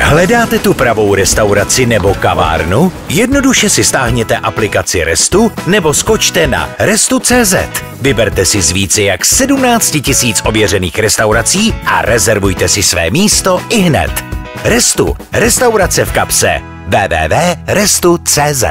Hledáte tu pravou restauraci nebo kavárnu? Jednoduše si stáhněte aplikaci Restu nebo skočte na restu.cz. Vyberte si z více jak 17 000 ověřených restaurací a rezervujte si své místo i hned. Restu. Restaurace v kapse. www.restu.cz